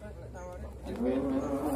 Tawarin.